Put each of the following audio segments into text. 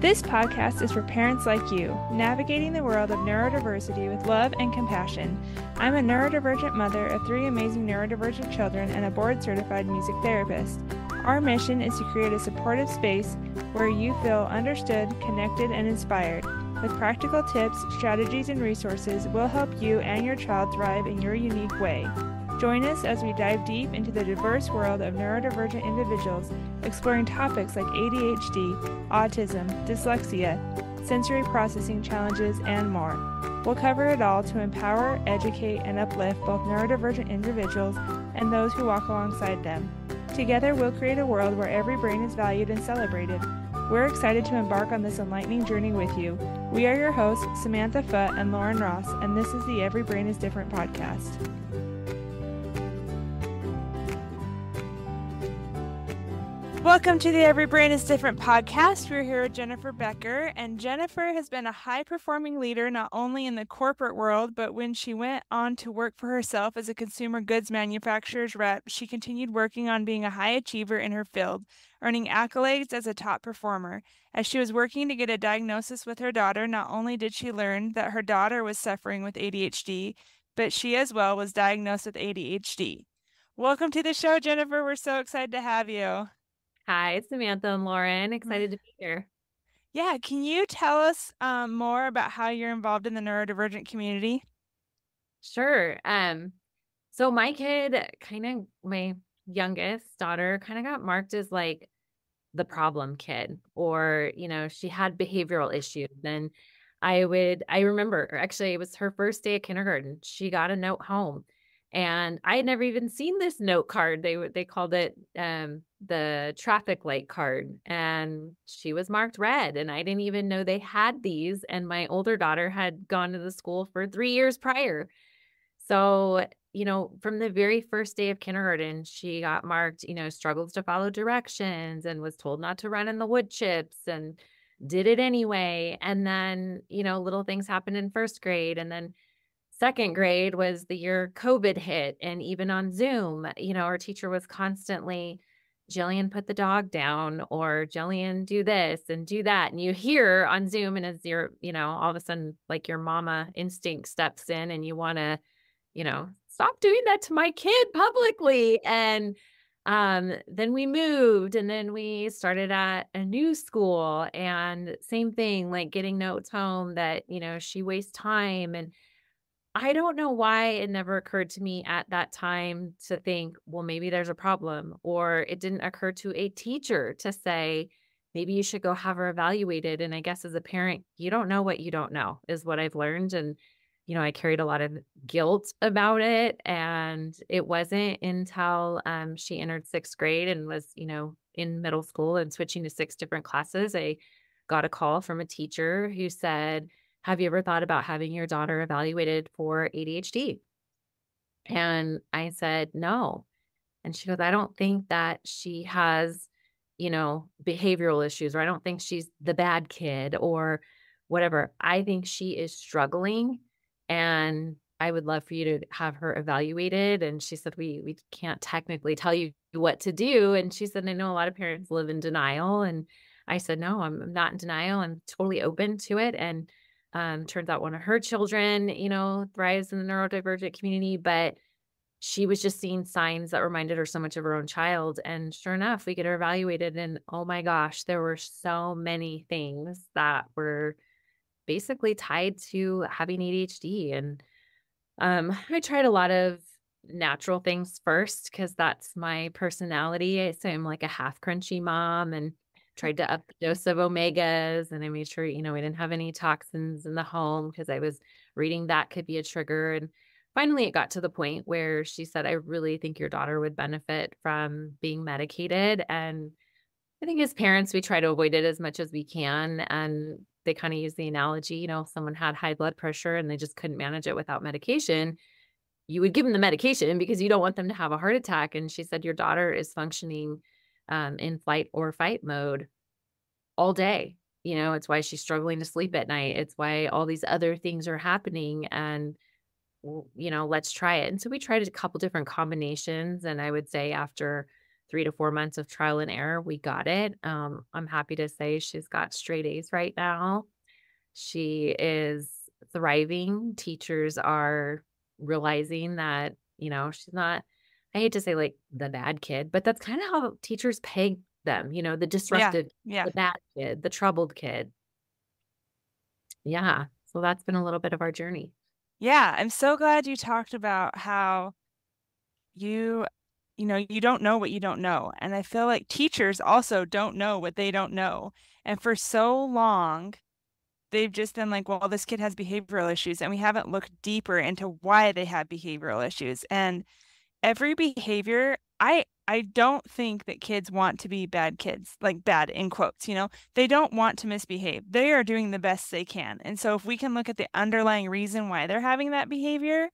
This podcast is for parents like you, navigating the world of neurodiversity with love and compassion. I'm a neurodivergent mother of three amazing neurodivergent children and a board certified music therapist. Our mission is to create a supportive space where you feel understood, connected, and inspired. With practical tips, strategies, and resources, we'll help you and your child thrive in your unique way. Join us as we dive deep into the diverse world of neurodivergent individuals, exploring topics like ADHD, autism, dyslexia, sensory processing challenges, and more. We'll cover it all to empower, educate, and uplift both neurodivergent individuals and those who walk alongside them. Together, we'll create a world where every brain is valued and celebrated. We're excited to embark on this enlightening journey with you. We are your hosts, Samantha Foote and Lauren Ross, and this is the Every Brain is Different podcast. Welcome to the Every Brain is Different podcast. We're here with Jennifer Becker, and Jennifer has been a high performing leader not only in the corporate world, but when she went on to work for herself as a consumer goods manufacturer's rep, she continued working on being a high achiever in her field, earning accolades as a top performer. As she was working to get a diagnosis with her daughter, not only did she learn that her daughter was suffering with ADHD, but she as well was diagnosed with ADHD. Welcome to the show, Jennifer. We're so excited to have you. Hi, it's Samantha and Lauren. Excited to be here. Yeah, can you tell us um, more about how you're involved in the neurodivergent community? Sure. Um, so my kid, kind of my youngest daughter, kind of got marked as like the problem kid, or you know, she had behavioral issues. And I would, I remember actually, it was her first day of kindergarten. She got a note home and I had never even seen this note card. They they called it um, the traffic light card, and she was marked red, and I didn't even know they had these. And my older daughter had gone to the school for three years prior, so you know, from the very first day of kindergarten, she got marked. You know, struggles to follow directions, and was told not to run in the wood chips, and did it anyway. And then you know, little things happened in first grade, and then second grade was the year COVID hit. And even on Zoom, you know, our teacher was constantly, Jillian, put the dog down, or Jillian, do this and do that. And you hear on Zoom, and as you're, you know, all of a sudden, like your mama instinct steps in and you want to, you know, stop doing that to my kid publicly. And um then we moved and then we started at a new school and same thing like getting notes home that you know she wastes time and I don't know why it never occurred to me at that time to think, well, maybe there's a problem, or it didn't occur to a teacher to say, maybe you should go have her evaluated. And I guess as a parent, you don't know what you don't know, is what I've learned. And, you know, I carried a lot of guilt about it. And it wasn't until um, she entered sixth grade and was, you know, in middle school and switching to six different classes, I got a call from a teacher who said, have you ever thought about having your daughter evaluated for ADHD? And I said, No. And she goes, I don't think that she has, you know, behavioral issues, or I don't think she's the bad kid or whatever. I think she is struggling. And I would love for you to have her evaluated. And she said, We we can't technically tell you what to do. And she said, I know a lot of parents live in denial. And I said, No, I'm not in denial. I'm totally open to it. And um, turns out one of her children, you know, thrives in the neurodivergent community, but she was just seeing signs that reminded her so much of her own child. And sure enough, we get her evaluated. And oh my gosh, there were so many things that were basically tied to having ADHD. And um, I tried a lot of natural things first because that's my personality. So I'm like a half crunchy mom and tried to up the dose of omegas and I made sure, you know, we didn't have any toxins in the home because I was reading that could be a trigger. And finally, it got to the point where she said, I really think your daughter would benefit from being medicated. And I think as parents, we try to avoid it as much as we can. And they kind of use the analogy, you know, someone had high blood pressure and they just couldn't manage it without medication, you would give them the medication because you don't want them to have a heart attack. And she said, Your daughter is functioning um, in flight or fight mode all day. You know, it's why she's struggling to sleep at night. It's why all these other things are happening. And, you know, let's try it. And so we tried a couple different combinations. And I would say after three to four months of trial and error, we got it. Um, I'm happy to say she's got straight A's right now. She is thriving. Teachers are realizing that, you know, she's not, I hate to say like the bad kid, but that's kind of how teachers peg them, you know, the disruptive, yeah, yeah. the bad kid, the troubled kid. Yeah. So that's been a little bit of our journey. Yeah. I'm so glad you talked about how you you know you don't know what you don't know and i feel like teachers also don't know what they don't know and for so long they've just been like well this kid has behavioral issues and we haven't looked deeper into why they have behavioral issues and every behavior i i don't think that kids want to be bad kids like bad in quotes you know? They don't want to misbehave. They are doing the best they can and so if we can look at the underlying reason why they're having that behavior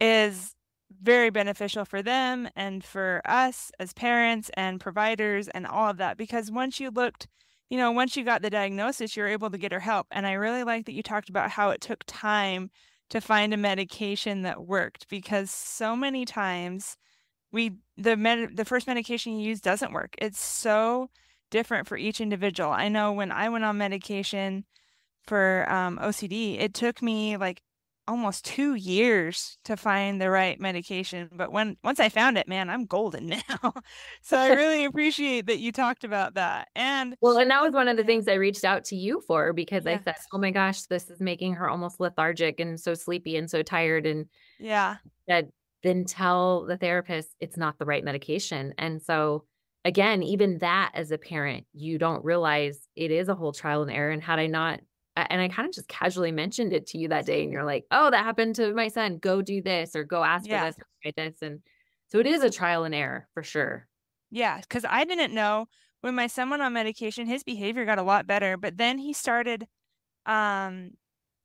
is very beneficial for them and for us as parents and providers and all of that because once you looked you know once you got the diagnosis you're able to get her help and i really like that you talked about how it took time to find a medication that worked because so many times we the med the first medication you use doesn't work. It's so different for each individual. I know when i went on medication for um, ocd it took me like almost two years to find the right medication. But when once I found it, man, I'm golden now. so I really appreciate that you talked about that. And well, and that was one of the things I reached out to you for because I said, Oh my gosh, this is making her almost lethargic and so sleepy and so tired. And yeah, that then tell the therapist it's not the right medication. And so again, even that as a parent, you don't realize it is a whole trial and error. And had I not and I kind of just casually mentioned it to you that day, and you're like, "Oh, that happened to my son. Go do this, or go ask yeah. for this, or this." And so it is a trial and error for sure. Yeah, because I didn't know when my son went on medication, his behavior got a lot better, but then he started um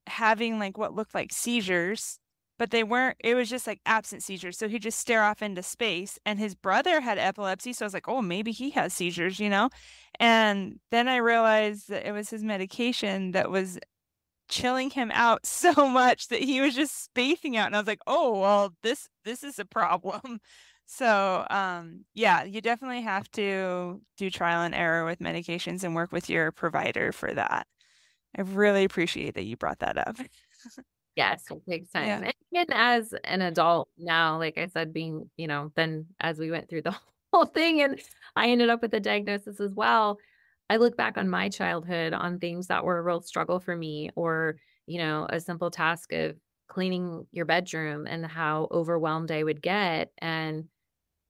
having like what looked like seizures but they weren't it was just like absent seizures so he'd just stare off into space and his brother had epilepsy so i was like oh maybe he has seizures you know? And then i realized that it was his medication that was chilling him out so much that he was just spacing out and i was like oh well this this is a problem. So um yeah you definitely have to do trial and error with medications and work with your provider for that. I really appreciate that you brought that up Yes, it takes time. Yeah. And even as an adult now, like I said, being, you know, then as we went through the whole thing and I ended up with a diagnosis as well, I look back on my childhood on things that were a real struggle for me or, you know, a simple task of cleaning your bedroom and how overwhelmed I would get and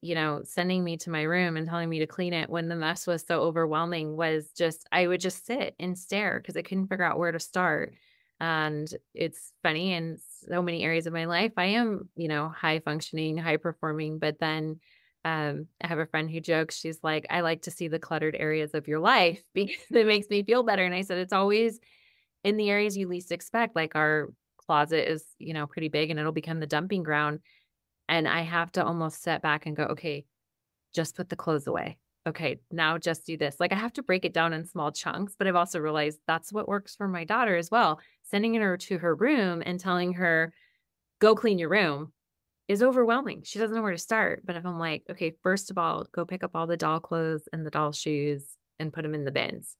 you know, sending me to my room and telling me to clean it when the mess was so overwhelming was just I would just sit and stare because I couldn't figure out where to start. And it's funny in so many areas of my life. I am, you know, high functioning, high performing, but then um, I have a friend who jokes, she's like, I like to see the cluttered areas of your life because it makes me feel better. And I said, it's always in the areas you least expect. Like our closet is, you know, pretty big and it'll become the dumping ground. And I have to almost set back and go, okay, just put the clothes away okay, now just do this. Like I have to break it down in small chunks, but I've also realized that's what works for my daughter as well. Sending her to her room and telling her, go clean your room is overwhelming. She doesn't know where to start. But if I'm like, okay, first of all, go pick up all the doll clothes and the doll shoes and put them in the bins.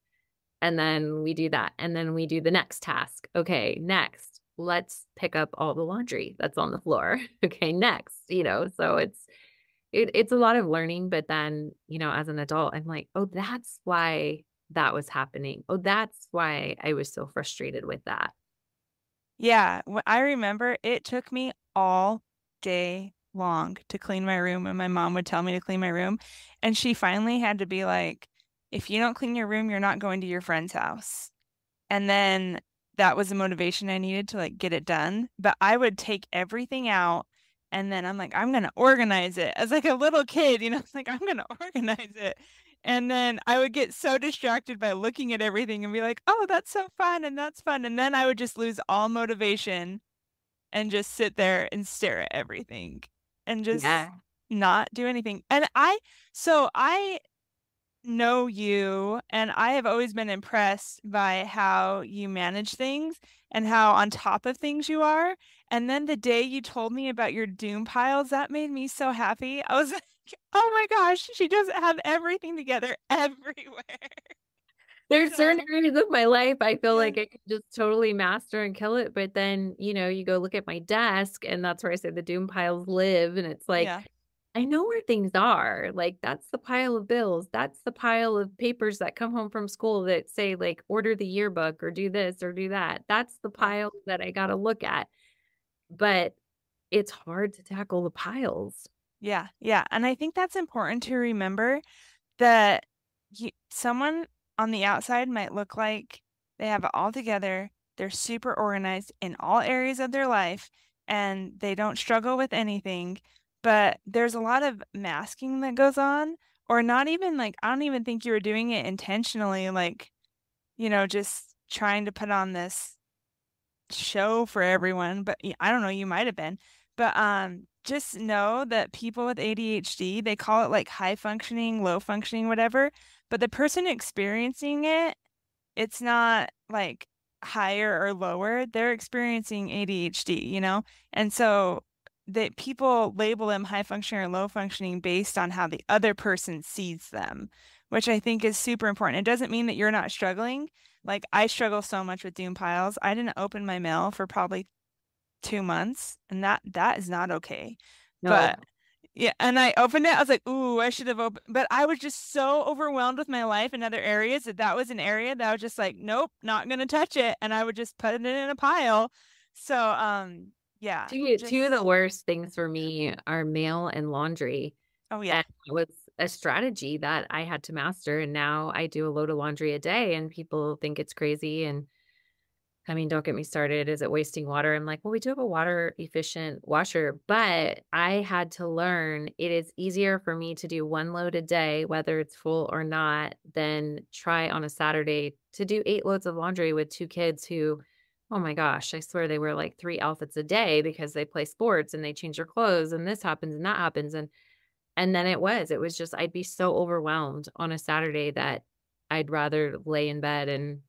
And then we do that. And then we do the next task. Okay, next, let's pick up all the laundry that's on the floor. okay, next, you know, so it's, it, it's a lot of learning but then you know as an adult i'm like oh that's why that was happening. Oh that's why i was so frustrated with that. Yeah i remember it took me all day long to clean my room and my mom would tell me to clean my room and she finally had to be like if you don't clean your room you're not going to your friend's house. And then that was the motivation i needed to like get it done but i would take everything out and then I'm like, I'm gonna organize it as like a little kid, you know, it's like I'm gonna organize it. And then I would get so distracted by looking at everything and be like, oh, that's so fun and that's fun. And then I would just lose all motivation and just sit there and stare at everything and just yeah. not do anything. And I, so I know you and I have always been impressed by how you manage things and how on top of things you are. And then the day you told me about your doom piles, that made me so happy. I was like, oh my gosh, she doesn't have everything together everywhere. There's certain areas of my life I feel like I can just totally master and kill it. But then, you know, you go look at my desk and that's where I say the doom piles live. And it's like, yeah. I know where things are. Like that's the pile of bills. That's the pile of papers that come home from school that say like order the yearbook or do this or do that. That's the pile that I got to look at. But it's hard to tackle the piles. Yeah, yeah. And I think that's important to remember that you, someone on the outside might look like they have it all together. They're super organized in all areas of their life and they don't struggle with anything. But there's a lot of masking that goes on, or not even like, I don't even think you were doing it intentionally, like, you know, just trying to put on this show for everyone. But I don't know, you might have been. But um, just know that people with ADHD, they call it like high functioning, low functioning, whatever. But the person experiencing it, it's not like higher or lower. They're experiencing ADHD, you know? And so that people label them high functioning or low functioning based on how the other person sees them, which I think is super important. It doesn't mean that you're not struggling. Like I struggle so much with doom piles. I didn't open my mail for probably two months, and that that is not okay. No, But yeah, and I opened it. I was like, "Ooh, I should have opened." But I was just so overwhelmed with my life in other areas that that was an area that I was just like, "Nope, not gonna touch it," and I would just put it in a pile. So, um, yeah. two, two of the worst things for me are mail and laundry. Oh yeah, And it was a strategy that I had to master. And now I do a load of laundry a day and people think it's crazy. And I mean, don't get me started. Is it wasting water? I'm like, well, we do have a water efficient washer, but I had to learn it is easier for me to do one load a day, whether it's full or not, than try on a Saturday to do eight loads of laundry with two kids who, oh my gosh, I swear they wear like three outfits a day because they play sports and they change their clothes and this happens and that happens. And and then it was, it was just, I'd be so overwhelmed on a Saturday that I'd rather lay in bed and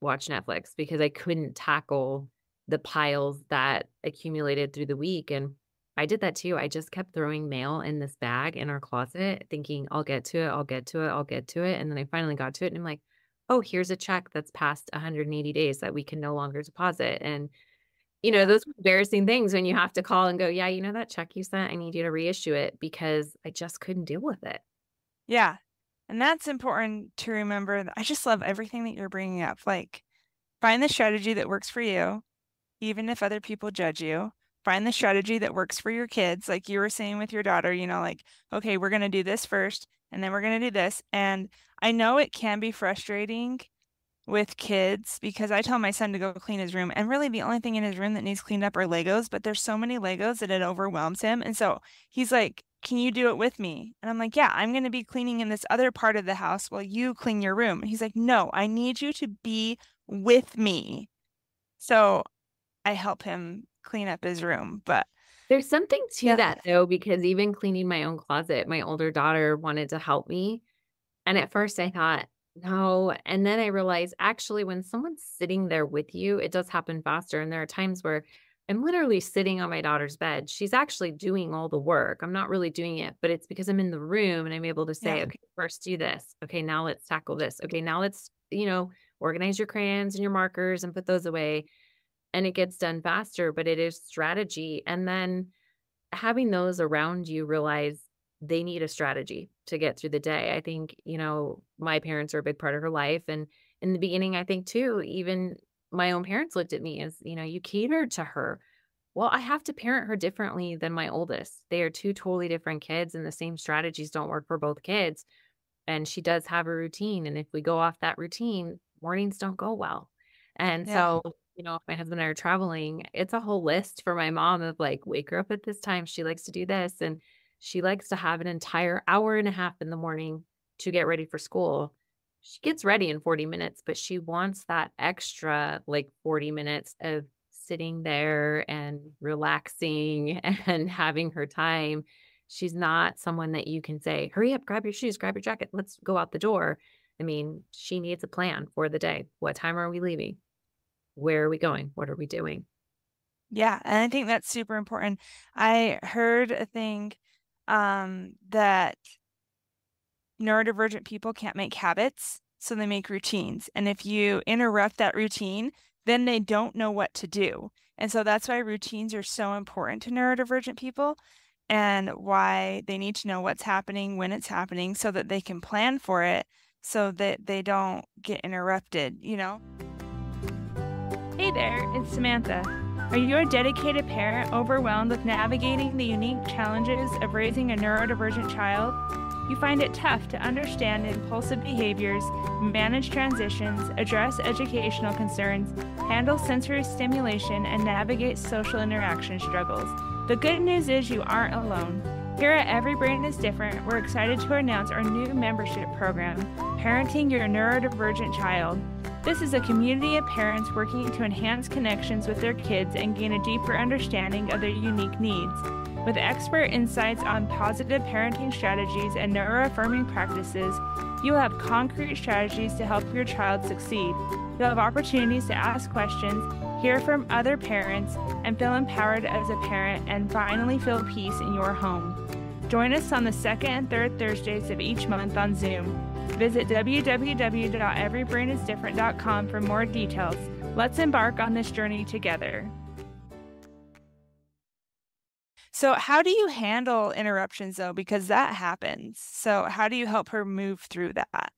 watch Netflix because I couldn't tackle the piles that accumulated through the week. And I did that too. I just kept throwing mail in this bag in our closet, thinking, I'll get to it, I'll get to it, I'll get to it. And then I finally got to it. And I'm like, oh, here's a check that's past 180 days that we can no longer deposit. And you know, those embarrassing things when you have to call and go, yeah, you know, that check you sent, I need you to reissue it because I just couldn't deal with it. yeah. And that's important to remember. I just love everything that you're bringing up. Like, find the strategy that works for you, even if other people judge you. Find the mm-hmm. strategy that works for your kids. Like you were saying with your daughter, you know, like, okay, we're going to do this first, and then we're going to do this. And I know it can be frustrating with kids because I tell my son to go clean his room, and really the only thing in his room that needs cleaned up are Legos, but there's so many Legos that it overwhelms him. And so he's like, Can you do it with me? And I'm like, Yeah, I'm going to be cleaning in this other part of the house while you clean your room. And he's like, No, I need you to be with me. So I help him clean up his room. But There's something to Yeah. that though, because even cleaning my own closet, my older daughter wanted to help me. And at first I thought, no. And then I realized actually, when someone's sitting there with you, it does happen faster. And there are times where I'm literally sitting on my daughter's bed. She's actually doing all the work. I'm not really doing it, but it's because I'm in the room and I'm able to say, Yeah. okay, first do this. Okay, now let's tackle this. Okay, now let's, you know, organize your crayons and your markers and put those away. And it gets done faster, but it is strategy. And then having those around you realize they need a strategy to get through the day. I think, you know, my parents are a big part of her life. And in the beginning, I think too, even my own parents looked at me as, you know, you catered to her. Well, I have to parent her differently than my oldest. They are two totally different kids, and the same strategies don't work for both kids. And she does have a routine. And if we go off that routine, mornings don't go well. And Yeah. so, you know, if my husband and I are traveling, it's a whole list for my mom of like, wake her up at this time. She likes to do this. And she likes to have an entire hour and a half in the morning to get ready for school. She gets ready in 40 minutes, but she wants that extra like 40 minutes of sitting there and relaxing and having her time. She's not someone that you can say, hurry up, grab your shoes, grab your jacket, let's go out the door. I mean, she needs a plan for the day. What time are we leaving? Where are we going? What are we doing? Yeah, and I think that's super important. I heard a thing um, that neurodivergent people can't make habits, so they make routines. And if you interrupt that routine, then they don't know what to do. And so that's why routines are so important to neurodivergent people and why they need to know what's happening when it's happening so that they can plan for it so that they don't get interrupted, you know? Hey there, it's Samantha. Are you a dedicated parent overwhelmed with navigating the unique challenges of raising a neurodivergent child? You find it tough to understand impulsive behaviors, manage transitions, address educational concerns, handle sensory stimulation, and navigate social interaction struggles. The good news is you aren't alone. Here at Every Brain is Different, we're excited to announce our new membership program, Parenting Your Neurodivergent Child. This is a community of parents working to enhance connections with their kids and gain a deeper understanding of their unique needs. With expert insights on positive parenting strategies and neuroaffirming practices, you will have concrete strategies to help your child succeed. You'll have opportunities to ask questions, hear from other parents, and feel empowered as a parent, and finally feel peace in your home. Join us on the second and third Thursdays of each month on Zoom. Visit www.everybrainisdifferent.com for more details. Let's embark on this journey together. So, how do you handle interruptions though? Because that happens. So, how do you help her move through that?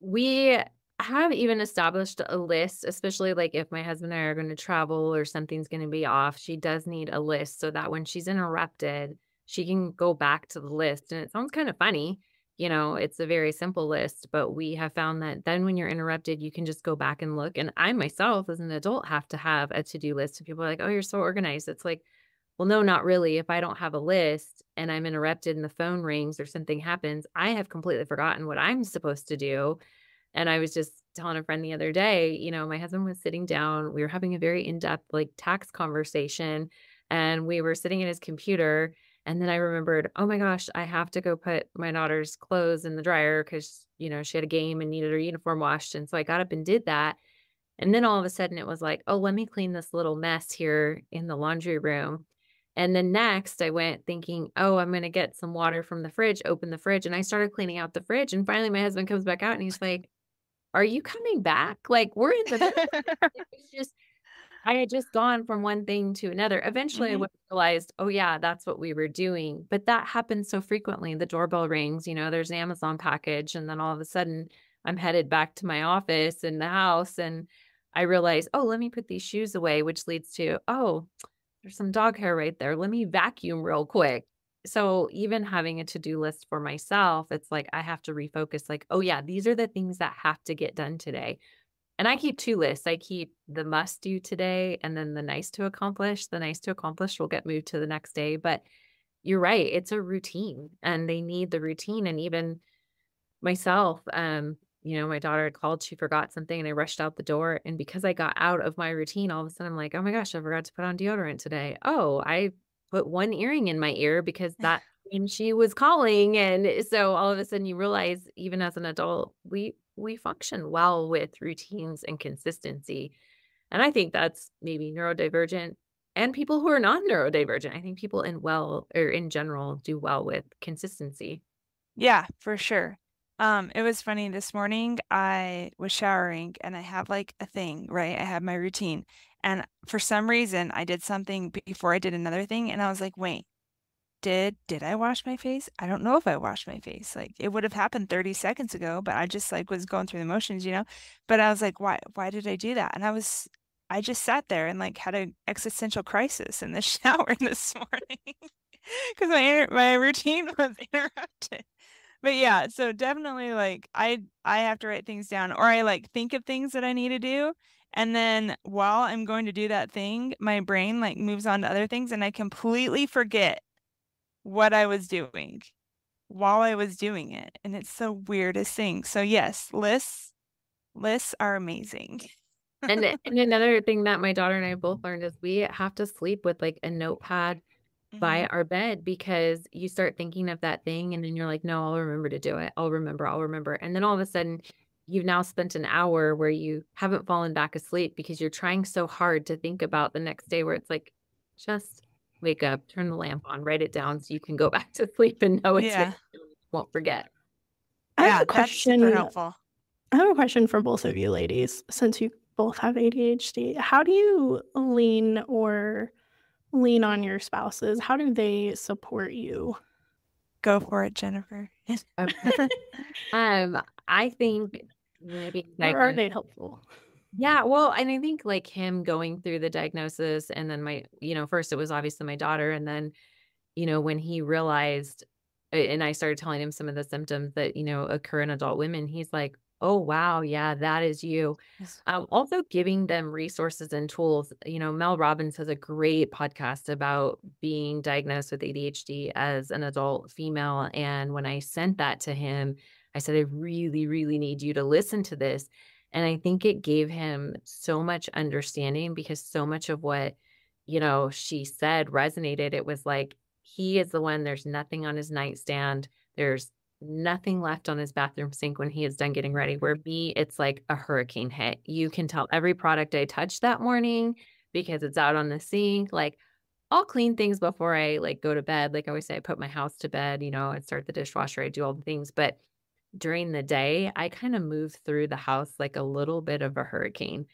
We have even established a list, especially like if my husband and I are going to travel or something's going to be off, she does need a list so that when she's interrupted, she can go back to the list. And it sounds kind of funny. You know, it's a very simple list, but we have found that then when you're interrupted, you can just go back and look. And I myself, as an adult, have to have a to do list. And people are like, oh, you're so organized. It's like, well, no, not really. If I don't have a list and I'm interrupted and the phone rings or something happens, I have completely forgotten what I'm supposed to do. And I was just telling a friend the other day, you know, my husband was sitting down, we were having a very in depth, like tax conversation, and we were sitting at his computer. And then I remembered, oh my gosh, I have to go put my daughter's clothes in the dryer because, you know, she had a game and needed her uniform washed. And so I got up and did that. And then all of a sudden it was like, oh, let me clean this little mess here in the laundry room. And then next, I went thinking, oh, I'm going to get some water from the fridge, open the fridge. And I started cleaning out the fridge. And finally, my husband comes back out and he's like, Are you coming back? Like, we're in the. it's just, I had just gone from one thing to another. Eventually, mm-hmm. I realized, oh, yeah, that's what we were doing. But that happens so frequently. The doorbell rings, you know, there's an Amazon package. And then all of a sudden, I'm headed back to my office in the house. And I realize, oh, let me put these shoes away, which leads to, oh, there's some dog hair right there. Let me vacuum real quick. So even having a to-do list for myself, it's like I have to refocus like, oh yeah, these are the things that have to get done today. And I keep two lists. I keep the must do today and then the nice to accomplish. The nice to accomplish will get moved to the next day, but you're right, it's a routine and they need the routine and even myself um you know, my daughter had called, she forgot something, and I rushed out the door. And because I got out of my routine, all of a sudden I'm like, oh my gosh, I forgot to put on deodorant today. Oh, I put one earring in my ear because that when she was calling. And so all of a sudden you realize, even as an adult, we we function well with routines and consistency. And I think that's maybe neurodivergent and people who are non neurodivergent. I think people in well or in general do well with consistency. Yeah, for sure. Um, it was funny this morning. I was showering and I have like a thing, right? I have my routine. And for some reason, I did something before I did another thing and I was like, "Wait, did did I wash my face? I don't know if I washed my face. Like it would have happened 30 seconds ago, but I just like was going through the motions, you know? But I was like, "Why why did I do that?" And I was I just sat there and like had an existential crisis in the shower this morning because my my routine was interrupted but yeah, so definitely like I I have to write things down or I like think of things that I need to do and then while I'm going to do that thing, my brain like moves on to other things and I completely forget what I was doing while I was doing it. And it's the weirdest thing. So yes, lists lists are amazing. and and another thing that my daughter and I both learned is we have to sleep with like a notepad by mm-hmm. our bed because you start thinking of that thing and then you're like, no, I'll remember to do it. I'll remember, I'll remember. And then all of a sudden, you've now spent an hour where you haven't fallen back asleep because you're trying so hard to think about the next day where it's like, just wake up, turn the lamp on, write it down so you can go back to sleep and know it's Yeah. won't forget. I have yeah, a that's question. super helpful. I have a question for both of you ladies, since you both have ADHD. How do you lean or lean on your spouses? How do they support you? Go for it, Jennifer. Um, I think maybe Or are they helpful? Yeah, well, and I think like him going through the diagnosis and then my, you know, first it was obviously my daughter and then, you know, when he realized and I started telling him some of the symptoms that, you know, occur in adult women, he's like, "Oh, wow, yeah, that is you." Yes. Um, also giving them resources and tools. You know, Mel Robbins has a great podcast about being diagnosed with ADHD as an adult female. And when I sent that to him, I said, I really, really need you to listen to this. And I think it gave him so much understanding because so much of what, you know, she said resonated. It was like, he is the one, there's nothing on his nightstand. There's nothing left on his bathroom sink when he is done getting ready. Where me, it's like a hurricane hit. You can tell every product I touched that morning because it's out on the sink. Like I'll clean things before I like go to bed. Like I always say, I put my house to bed, you know, I start the dishwasher, I do all the things. But during the day, I kind of move through the house like a little bit of a hurricane.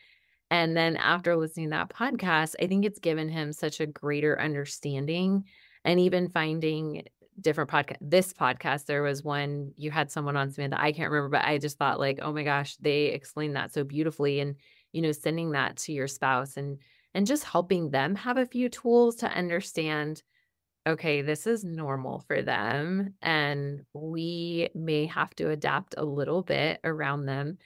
And then after listening to that podcast, I think it's given him such a greater understanding and even finding different podcast this podcast there was one you had someone on Samantha I can't remember but I just thought like oh my gosh they explained that so beautifully and you know sending that to your spouse and and just helping them have a few tools to understand okay this is normal for them and we may have to adapt a little bit around them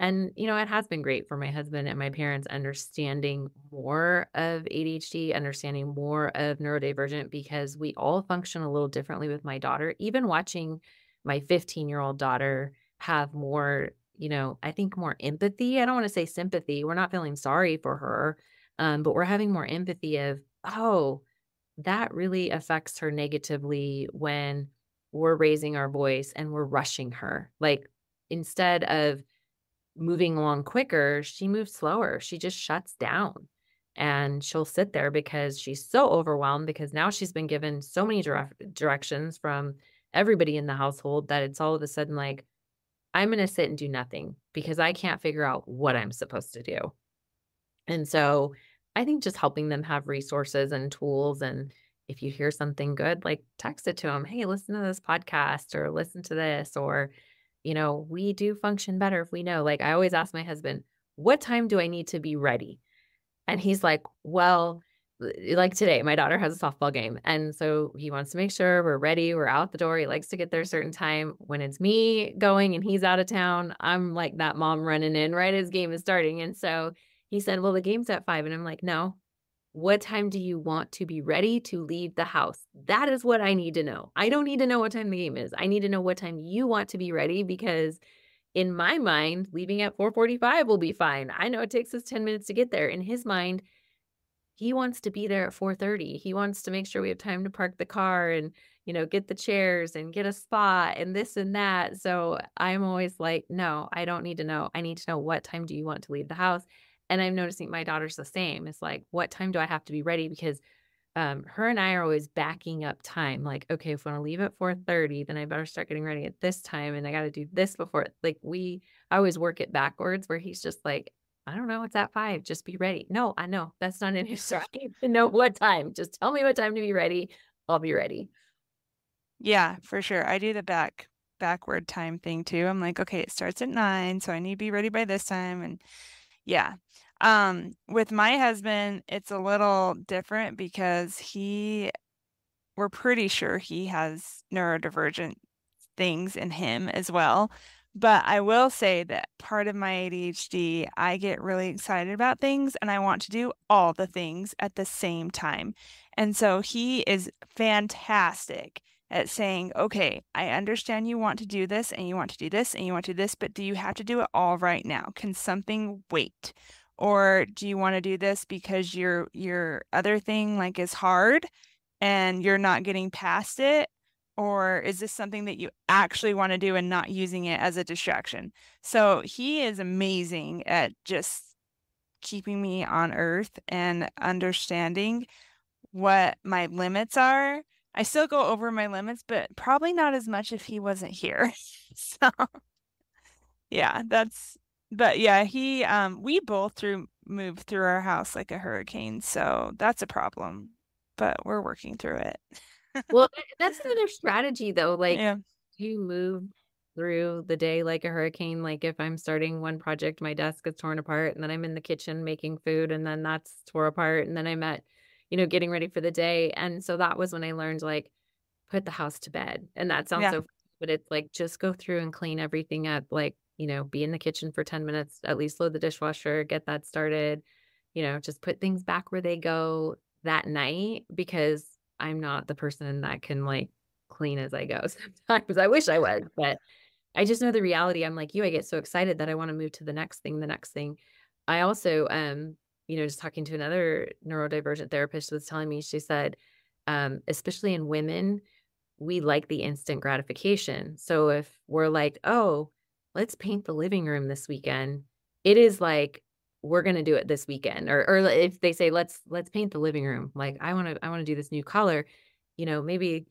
and, you know, it has been great for my husband and my parents understanding more of ADHD, understanding more of neurodivergent because we all function a little differently with my daughter. Even watching my 15 year old daughter have more, you know, I think more empathy. I don't want to say sympathy. We're not feeling sorry for her, um, but we're having more empathy of, oh, that really affects her negatively when we're raising our voice and we're rushing her. Like instead of, moving along quicker, she moves slower. She just shuts down and she'll sit there because she's so overwhelmed because now she's been given so many direct- directions from everybody in the household that it's all of a sudden like, I'm going to sit and do nothing because I can't figure out what I'm supposed to do. And so I think just helping them have resources and tools. And if you hear something good, like text it to them. Hey, listen to this podcast or listen to this or, you know, we do function better if we know. Like I always ask my husband, what time do I need to be ready? And he's like, well, like today, my daughter has a softball game. And so he wants to make sure we're ready. We're out the door. He likes to get there a certain time. When it's me going and he's out of town, I'm like that mom running in right as game is starting. And so he said, well, the game's at five. And I'm like, no, what time do you want to be ready to leave the house? That is what I need to know. I don't need to know what time the game is. I need to know what time you want to be ready because in my mind, leaving at 4:45 will be fine. I know it takes us 10 minutes to get there. In his mind, he wants to be there at 4:30. He wants to make sure we have time to park the car and, you know, get the chairs and get a spot and this and that. So I'm always like, no, I don't need to know. I need to know what time do you want to leave the house? And I'm noticing my daughter's the same. It's like, what time do I have to be ready? Because um, her and I are always backing up time. Like, okay, if I want to leave at 4:30, then I better start getting ready at this time, and I got to do this before. Like, we I always work it backwards, where he's just like, I don't know, it's at five. Just be ready. No, I know that's not in his right to know what time. Just tell me what time to be ready. I'll be ready. Yeah, for sure. I do the back backward time thing too. I'm like, okay, it starts at nine, so I need to be ready by this time. And yeah. Um, with my husband, it's a little different because he we're pretty sure he has neurodivergent things in him as well. But I will say that part of my ADHD, I get really excited about things and I want to do all the things at the same time. And so he is fantastic at saying, okay, I understand you want to do this and you want to do this and you want to do this, but do you have to do it all right now? Can something wait? Or do you want to do this because your your other thing like is hard and you're not getting past it? Or is this something that you actually want to do and not using it as a distraction? So he is amazing at just keeping me on earth and understanding what my limits are. I still go over my limits, but probably not as much if he wasn't here. so yeah, that's but yeah, he um we both through moved through our house like a hurricane, so that's a problem. But we're working through it. well, that's another strategy though. Like Yeah. you move through the day like a hurricane. Like if I'm starting one project, my desk is torn apart, and then I'm in the kitchen making food, and then that's tore apart, and then I'm at, you know, getting ready for the day. And so that was when I learned like put the house to bed. And that sounds Yeah. so, but it's like just go through and clean everything up. Like you know, be in the kitchen for 10 minutes, at least load the dishwasher, get that started. You know, just put things back where they go that night because I'm not the person that can like clean as I go sometimes. I wish I was, but I just know the reality. I'm like you, I get so excited that I want to move to the next thing, the next thing. I also um, you know, just talking to another neurodivergent therapist was telling me, she said, um, especially in women, we like the instant gratification. So if we're like, oh, let's paint the living room this weekend, it is like we're gonna do it this weekend. Or or if they say let's let's paint the living room, like I want to I want to do this new color, you know, maybe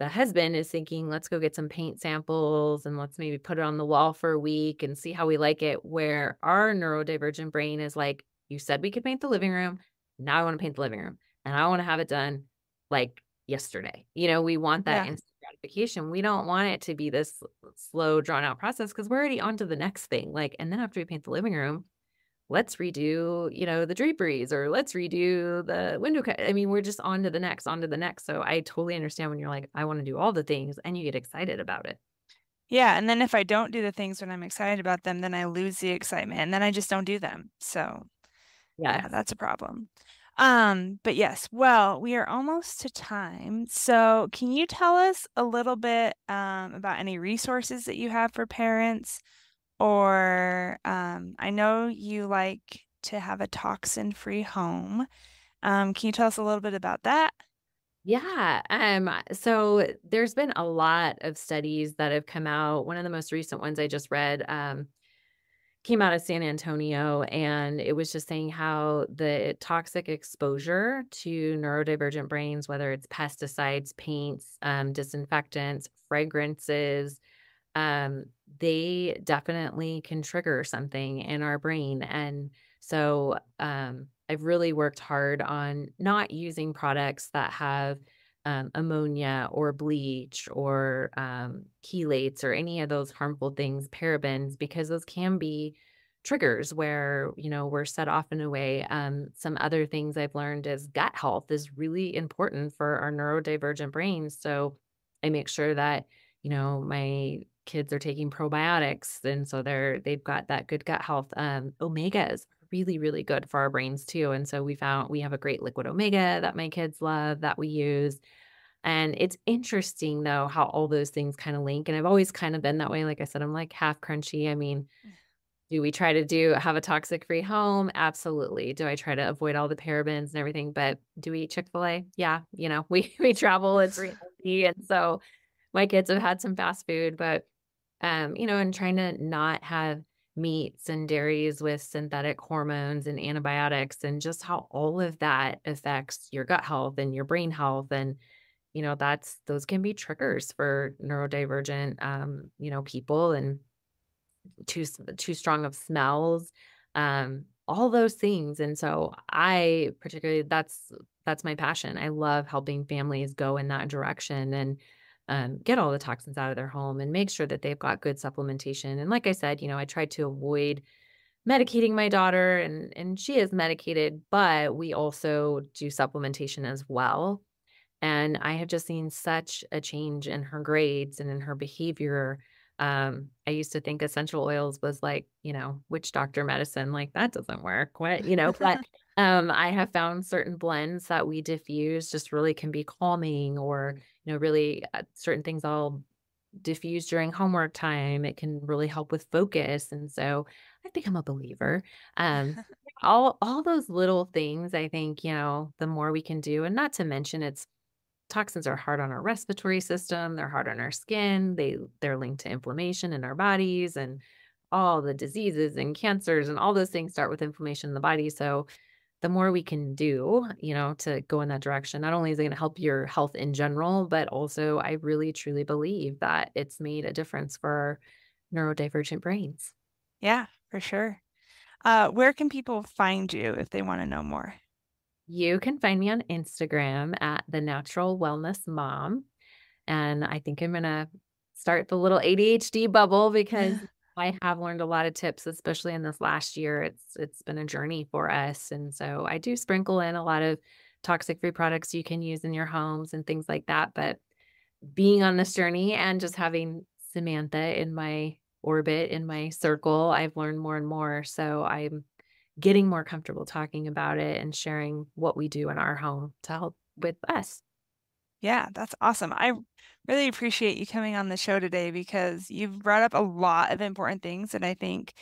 the husband is thinking, let's go get some paint samples and let's maybe put it on the wall for a week and see how we like it. Where our neurodivergent brain is like, you said we could paint the living room. Now I want to paint the living room and I want to have it done like yesterday. You know, we want that Yeah. instant gratification. We don't want it to be this slow, drawn out process because we're already on to the next thing. Like, and then after we paint the living room, let's redo, you know, the draperies or let's redo the window cut. I mean, we're just on to the next, on to the next. So I totally understand when you're like, I want to do all the things and you get excited about it. Yeah, and then if I don't do the things when I'm excited about them, then I lose the excitement and then I just don't do them. So Yeah. yeah, that's a problem. Um, but yes, well, we are almost to time. So can you tell us a little bit um about any resources that you have for parents? Or um, I know you like to have a toxin-free home. Um, can you tell us a little bit about that? Yeah. Um, so there's been a lot of studies that have come out. One of the most recent ones I just read um, came out of San Antonio, and it was just saying how the toxic exposure to neurodivergent brains, whether it's pesticides, paints, um, disinfectants, fragrances, um, they definitely can trigger something in our brain. And so um, I've really worked hard on not using products that have um, ammonia or bleach or um, chelates or any of those harmful things, parabens, because those can be triggers where you know we're set off in a way. Um, some other things I've learned is gut health is really important for our neurodivergent brains. So I make sure that you know my kids are taking probiotics and so they're they've got that good gut health um omegas really really good for our brains too and so we found we have a great liquid omega that my kids love that we use and it's interesting though how all those things kind of link and i've always kind of been that way like i said i'm like half crunchy i mean do we try to do have a toxic free home? Absolutely do i try to avoid all the parabens and everything but do we eat chick-fil-a? Yeah you know we we travel it's really and so my kids have had some fast food but um, you know, and trying to not have meats and dairies with synthetic hormones and antibiotics and just how all of that affects your gut health and your brain health and you know that's those can be triggers for neurodivergent um you know people and too too strong of smells um all those things. And so i particularly that's that's my passion. I love helping families go in that direction and um, get all the toxins out of their home and make sure that they've got good supplementation. And like I said, you know, I tried to avoid medicating my daughter and and she is medicated, but we also do supplementation as well. And I have just seen such a change in her grades and in her behavior. Um, I used to think essential oils was like, you know, witch doctor medicine, like that doesn't work. What, you know, but um, I have found certain blends that we diffuse just really can be calming or, you know, really uh, certain things I'll diffuse during homework time. It can really help with focus. And so I've become a believer. Um, all all those little things, I think, you know, the more we can do, and not to mention it's toxins are hard on our respiratory system, they're hard on our skin, they they're linked to inflammation in our bodies and all the diseases and cancers and all those things start with inflammation in the body. So the more we can do, you know, to go in that direction, not only is it going to help your health in general, but also I really truly believe that it's made a difference for neurodivergent brains. Yeah, for sure. Uh, where can people find you if they want to know more? You can find me on Instagram at the natural wellness mom. And I think I'm going to start the little ADHD bubble because I have learned a lot of tips, especially in this last year. It's it's been a journey for us. And so I do sprinkle in a lot of toxic free products you can use in your homes and things like that. But being on this journey and just having Samantha in my orbit in my circle, I've learned more and more. So I'm getting more comfortable talking about it and sharing what we do in our home to help with us. Yeah, that's awesome. I really appreciate you coming on the show today because you've brought up a lot of important things. And I think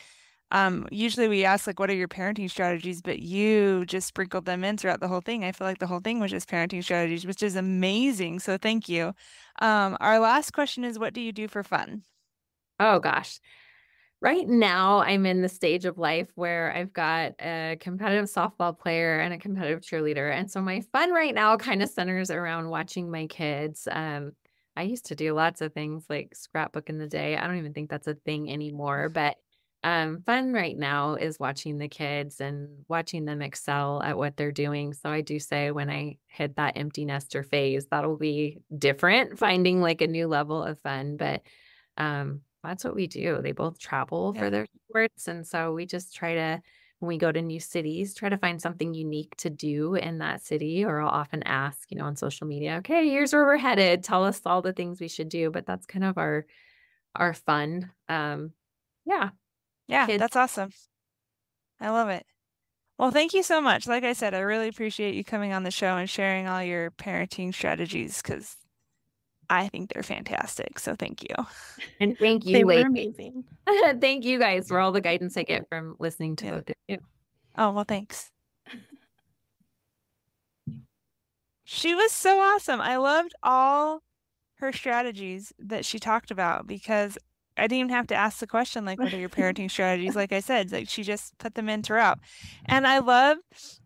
um, usually we ask, like, what are your parenting strategies? But you just sprinkled them in throughout the whole thing. I feel like the whole thing was just parenting strategies, which is amazing. So thank you. Um, our last question is what do you do for fun? Oh gosh. Right now, I'm in the stage of life where I've got a competitive softball player and a competitive cheerleader. And so my fun right now kind of centers around watching my kids. Um, I used to do lots of things like scrapbook in the day. I don't even think that's a thing anymore, but um, fun right now is watching the kids and watching them excel at what they're doing. So I do say when I hit that empty nester phase, that'll be different, finding like a new level of fun. But um, that's what we do. They both travel yeah. for their sports. And so we just try to, when we go to new cities, try to find something unique to do in that city. Or I'll often ask, you know, on social media, okay, here's where we're headed. Tell us all the things we should do. But that's kind of our our fun. Um, yeah. Yeah, Kids. that's awesome. I love it. Well, thank you so much. Like I said, I really appreciate you coming on the show and sharing all your parenting strategies because I think they're fantastic. So thank you. And thank you. they were amazing. thank you guys for all the guidance I get from listening to yeah. both of you. Oh, well, thanks. she was so awesome. I loved all her strategies that she talked about because I didn't even have to ask the question like what are your parenting strategies like I said like she just put them in throughout and I love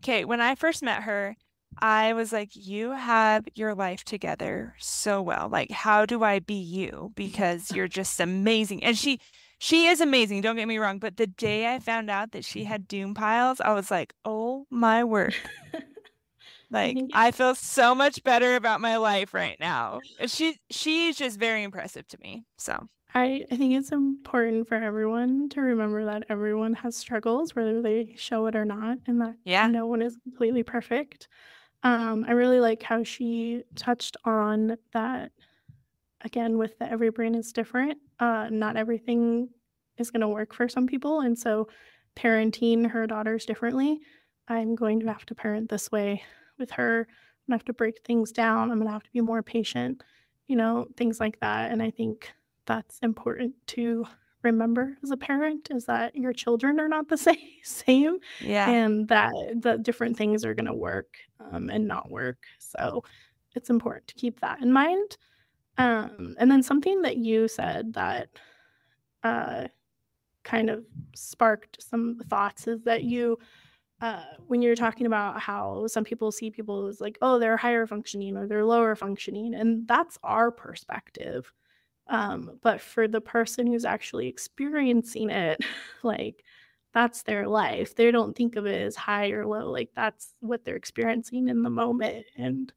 okay when I first met her I was like, you have your life together so well. Like, how do I be you? Because you're just amazing. And she, she is amazing. Don't get me wrong. But the day I found out that she had doom piles, I was like, oh my word. like, I feel so much better about my life right now. She, she's just very impressive to me. So. I, I think it's important for everyone to remember that everyone has struggles, whether they show it or not, and that yeah. no one is completely perfect. Um, I really like how she touched on that again with the every brain is different. Uh, not everything is going to work for some people. And so parenting her daughters differently, I'm going to have to parent this way with her. I'm going to have to break things down. I'm going to have to be more patient, you know, things like that. And I think that's important to remember as a parent is that your children are not the same same yeah. and that the different things are going to work um, and not work. So it's important to keep that in mind. Um, and then something that you said that uh, kind of sparked some thoughts is that you uh, when you're talking about how some people see people as like oh they're higher functioning or they're lower functioning and that's our perspective um, but for the person who's actually experiencing it, like that's their life. They don't think of it as high or low. Like that's what they're experiencing in the moment. And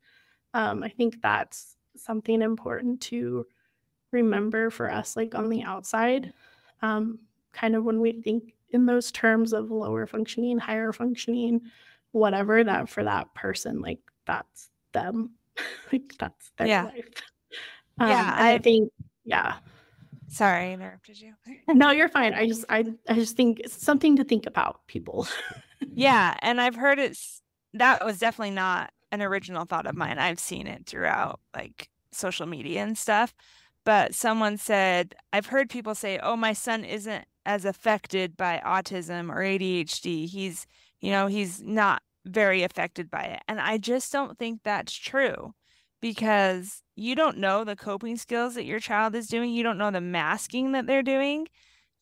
um, I think that's something important to remember for us, like on the outside. Um, kind of when we think in those terms of lower functioning, higher functioning, whatever, that for that person, like that's them. like that's their yeah. life. Um, yeah, I, I think yeah. Sorry, I interrupted you. No, you're fine. I just I I just think it's something to think about, people. yeah, and I've heard it's that was definitely not an original thought of mine. I've seen it throughout like social media and stuff. But someone said, I've heard people say, "Oh, my son isn't as affected by autism or ADHD. He's, you know, he's not very affected by it." And I just don't think that's true because you don't know the coping skills that your child is doing. You don't know the masking that they're doing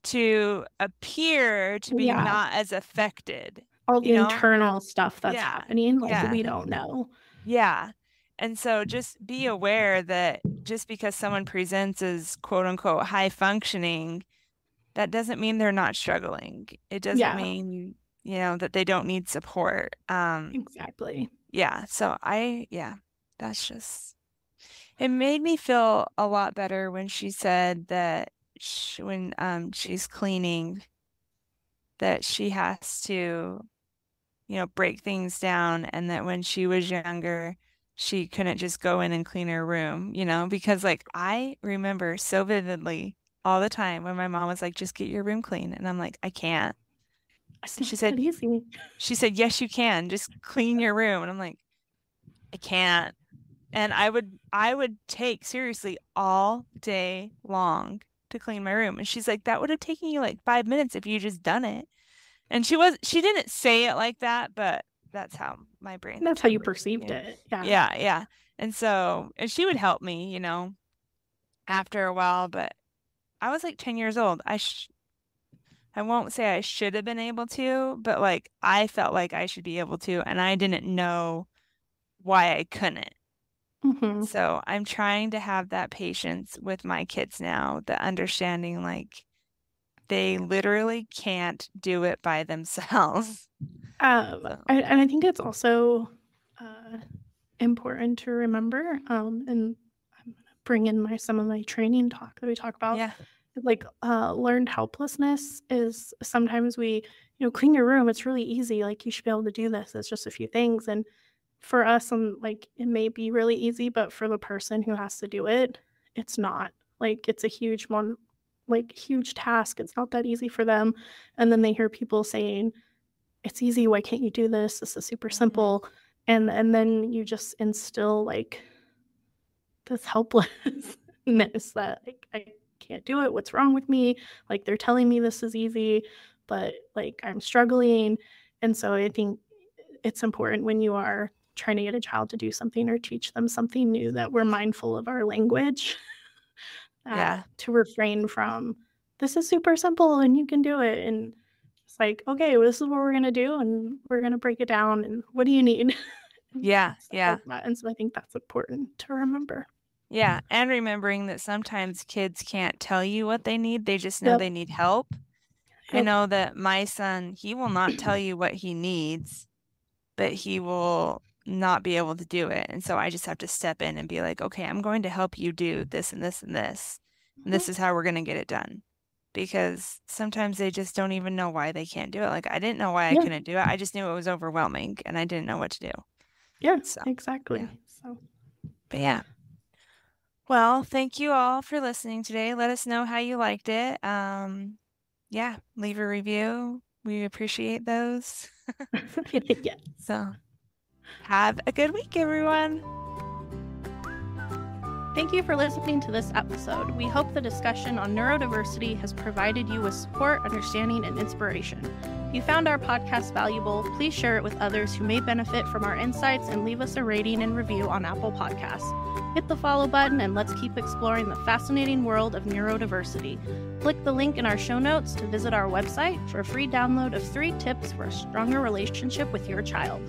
to appear to be yeah. not as affected. all the know? internal stuff that's Yeah, happening like yeah. we don't know Yeah. And so just be aware that just because someone presents as quote unquote high functioning, that doesn't mean they're not struggling. It doesn't mean, you know, that they don't need support. Um, exactly yeah. So I, yeah, that's just, it made me feel a lot better when she said that sh when um she's cleaning, that she has to, you know, break things down and that when she was younger, she couldn't just go in and clean her room, you know, because like I remember so vividly all the time when my mom was like, just get your room clean. And I'm like, I can't. She said- easy She said, yes, you can. Just clean your room. And I'm like, I can't. And I would, I would take seriously all day long to clean my room. And she's like, that would have taken you like five minutes if you just done it. And she was, she didn't say it like that, but that's how my brain. that's how you perceived it yeah Yeah, yeah. And so, and she would help me, you know, after a while, but I was like 10 years old. I sh- I won't say I should have been able to, but like I felt like I should be able to, and I didn't know why I couldn't. Mhm. So I'm trying to have that patience with my kids now, the understanding like they literally can't do it by themselves. Um, So- I, and I think it's also uh, important to remember, um, and I'm gonna bring in my some of my training talk that we talk about. Yeah. Like uh, learned helplessness is sometimes we, you know, clean your room. It's really easy. Like you should be able to do this. It's just a few things, and for us, and like it may be really easy, but for the person who has to do it, it's not. Like it's a huge one, like huge task. It's not that easy for them, and then they hear people saying it's easy. Why can't you do this? This is super Mhm. simple. And and then you just instill like this helplessness that like i can't do it. What's wrong with me? Like they're telling me this is easy but like i'm struggling. And so i think it's important when you are trying to get a child to do something or teach them something new that we're mindful of our language uh, Yeah. to refrain from this is super simple and you can do it and it's like okay well, this is what we're going to do and we're going to break it down and what do you need Yeah, yeah. like and so i think that's important to remember Yeah, and remembering that sometimes kids can't tell you what they need, they just know Yep. they need help. I know that my son, he will not tell you what he needs, but he will not be able to do it. And so I just have to step in and be like, okay, I'm going to help you do this and this and this. And this is how we're going to get it done. Because sometimes they just don't even know why they can't do it. Like I didn't know why I couldn't do it. I just knew it was overwhelming and I didn't know what to do. yeah So, exactly yeah. so But yeah. Well, thank you all for listening today. Let us know how you liked it. Um, yeah, leave a review. We appreciate those. yeah So have a good week, everyone. Thank you for listening to this episode. We hope the discussion on neurodiversity has provided you with support, understanding, and inspiration. If you found our podcast valuable, please share it with others who may benefit from our insights and leave us a rating and review on Apple Podcasts. Hit the follow button and let's keep exploring the fascinating world of neurodiversity. Click the link in our show notes to visit our website for a free download of three tips for a stronger relationship with your child.